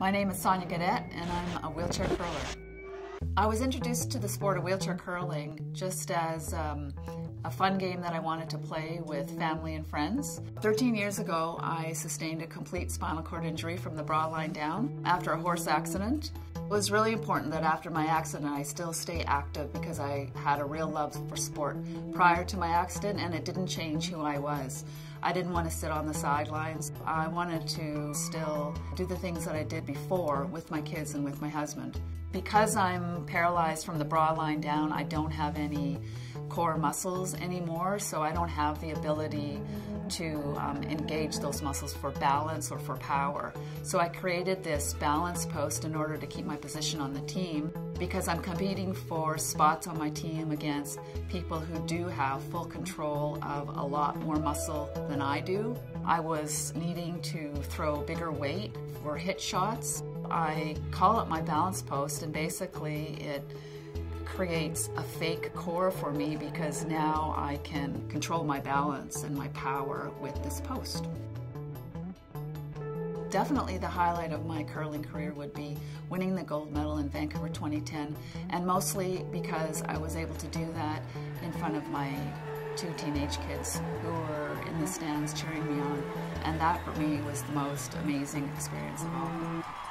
My name is Sonja Gaudet and I'm a wheelchair curler. I was introduced to the sport of wheelchair curling just as um, a fun game that I wanted to play with family and friends. 13 years ago, I sustained a complete spinal cord injury from the broad line down after a horse accident. It was really important that after my accident I still stay active because I had a real love for sport prior to my accident and it didn't change who I was. I didn't want to sit on the sidelines. I wanted to still do the things that I did before with my kids and with my husband. Because I'm paralyzed from the bra line down, I don't have any core muscles anymore, so I don't have the ability to um, engage those muscles for balance or for power. So I created this balance post in order to keep my position on the team because I'm competing for spots on my team against people who do have full control of a lot more muscle than I do. I was needing to throw bigger weight for hit shots. I call it my balance post and basically it creates a fake core for me because now I can control my balance and my power with this post. Definitely the highlight of my curling career would be winning the gold medal in Vancouver 2010 and mostly because I was able to do that in front of my two teenage kids who were in the stands cheering me on and that for me was the most amazing experience of all.